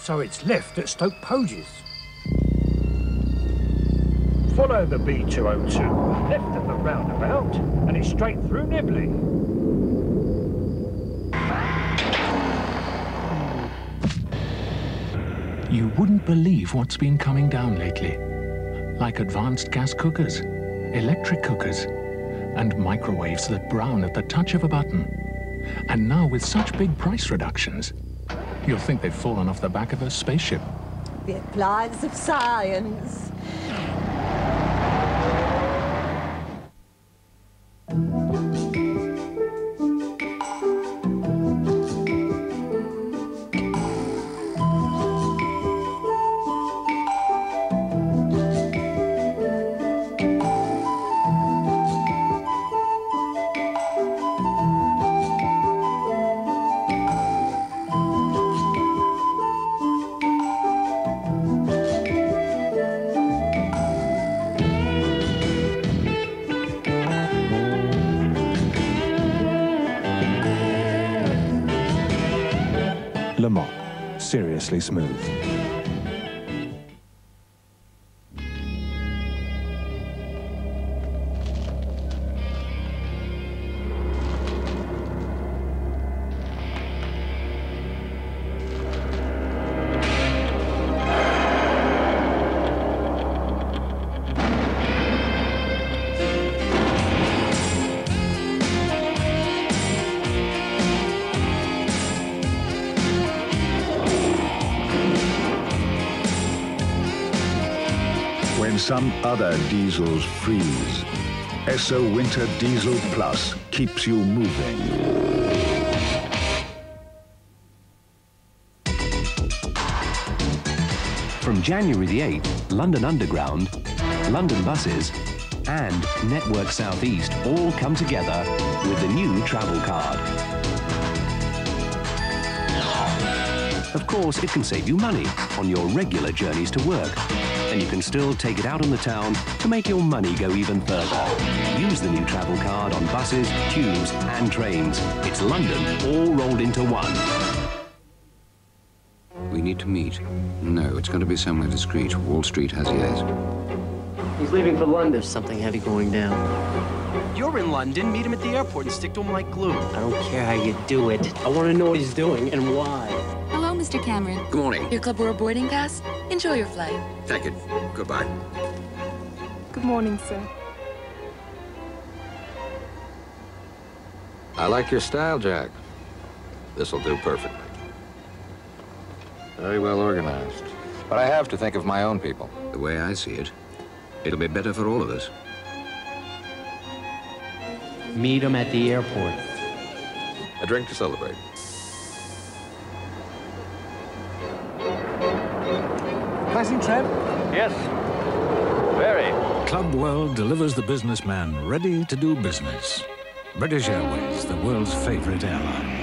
so it's left at Stoke Poges. Follow the B202, left at the roundabout, and it's straight through Nibley. You wouldn't believe what's been coming down lately. Like advanced gas cookers, electric cookers, and microwaves that brown at the touch of a button. And now with such big price reductions, you'll think they've fallen off the back of a spaceship. The appliance of science. Le Mans, seriously smooth. Some other diesels freeze, Esso Winter Diesel Plus keeps you moving. From January the 8th, London Underground, London Buses, and Network Southeast all come together with the new travel card. Of course, it can save you money on your regular journeys to work, and you can still take it out on the town to make your money go even further. Use the new travel card on buses, tubes, and trains. It's London all rolled into one. We need to meet. No, it's going to be somewhere discreet. Wall Street has ears. He's leaving for London. There's something heavy going down. You're in London. Meet him at the airport and stick to him like glue. I don't care how you do it. I want to know what he's doing and why. Hello, Mr. Cameron. Good morning. Your Club World boarding pass? Enjoy your flight. Thank you. Goodbye. Good morning, sir. I like your style, Jack. This'll do perfectly. Very well organized. But I have to think of my own people. The way I see it, it'll be better for all of us. Meet him at the airport. A drink to celebrate. Pleasant trip? Yes. Very. Club World delivers the businessman ready to do business. British Airways, the world's favorite airline.